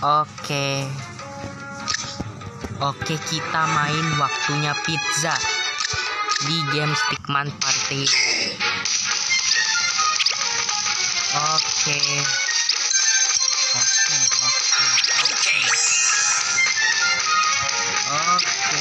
Oke. Oke, kita main waktunya pizza di game Stickman Party. Oke. Oke, oke, oke. Oke.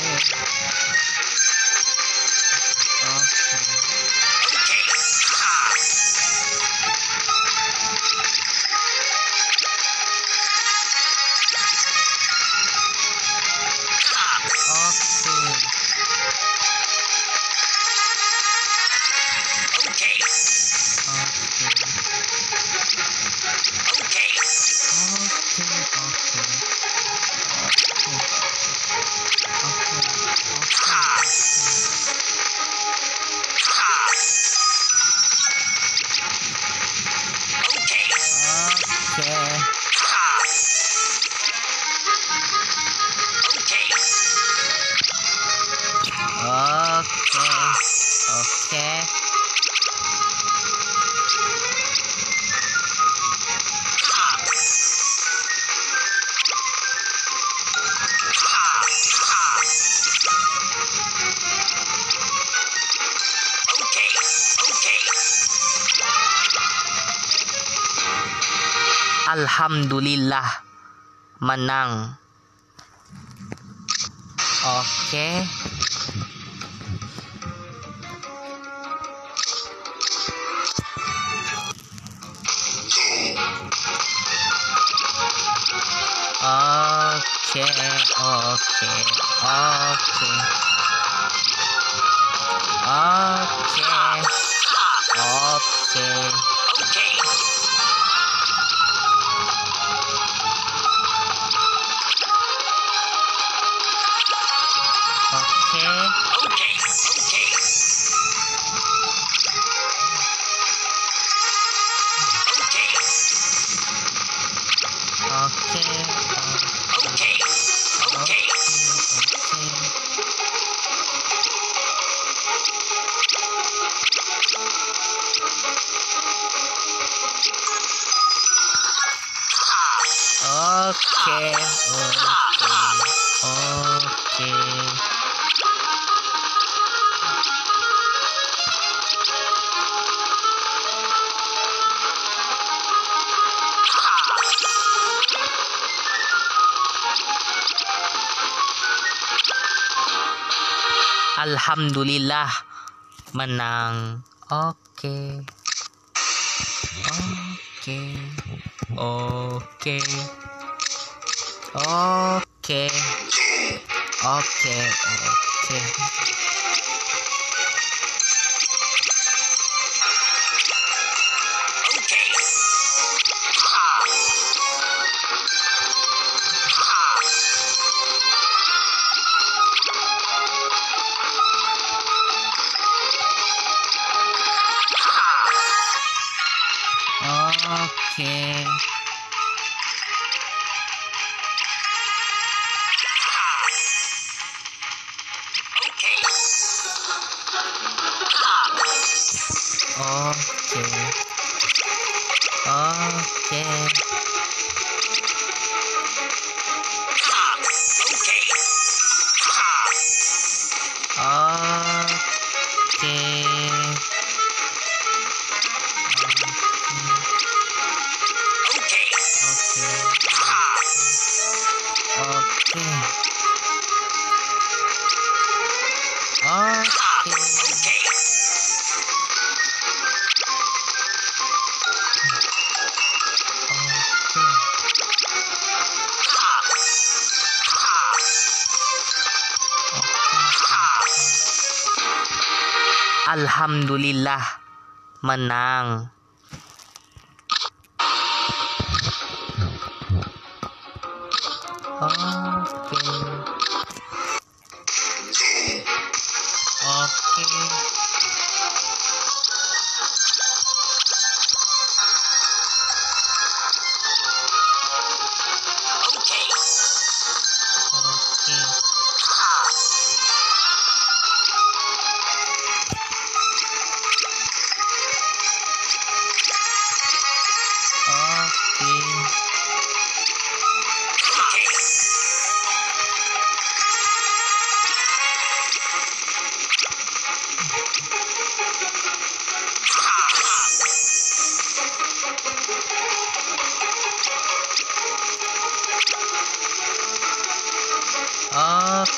Alhamdulillah menang. Oke. Oke, oke, oke. Oke. Oke. Oke. Oke oke oke. Alhamdulillah menang. Oke. Okay. Oke. Okay. Oke. Okay. Oke. Okay. Oke, okay, oke. Okay. Okay. Okay. Alhamdulillah menang. Oke. Oke.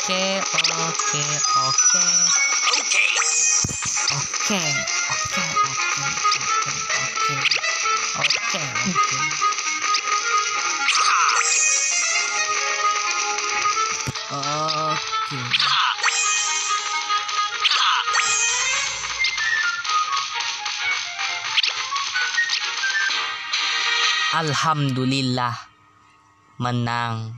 Oke, oke, oke. Oke, oke, oke, oke, oke. Oke, oke. Oke. Alhamdulillah menang.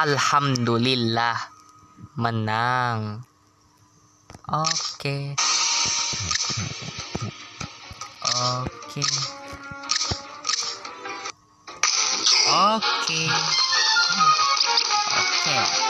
Alhamdulillah menang. Oke. Oke. Oke. Oke.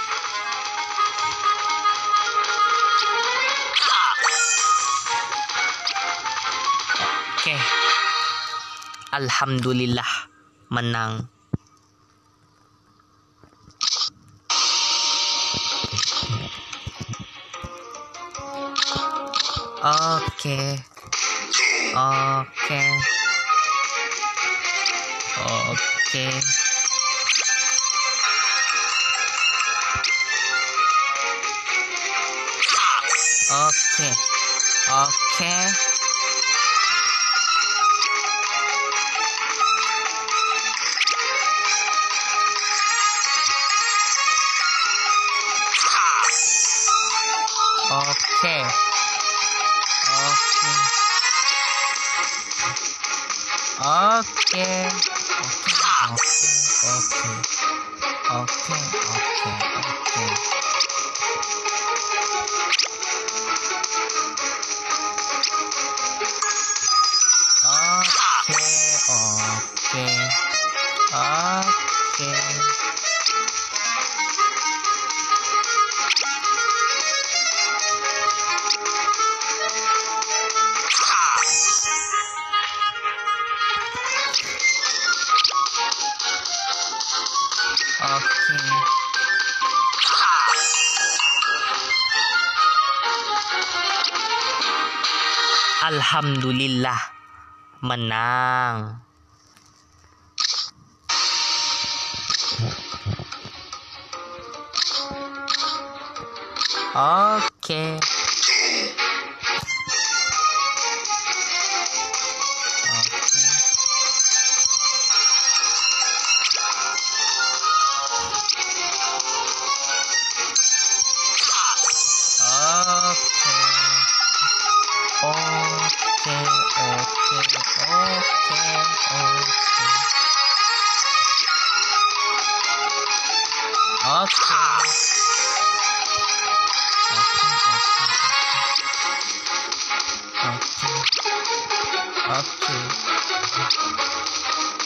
Alhamdulillah menang. Oke. Oke. Oke. Oke. Oke. あっちゃんあっちゃんあっちゃん Alhamdulillah menang. Oke. Okay. Okay.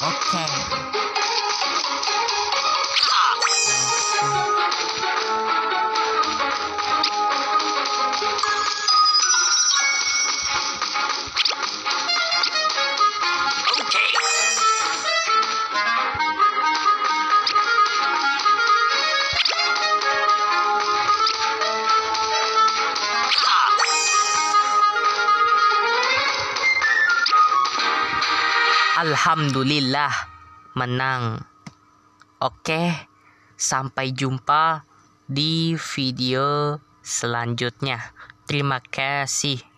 Okay. Alhamdulillah menang. Oke, sampai jumpa di video selanjutnya. Terima kasih.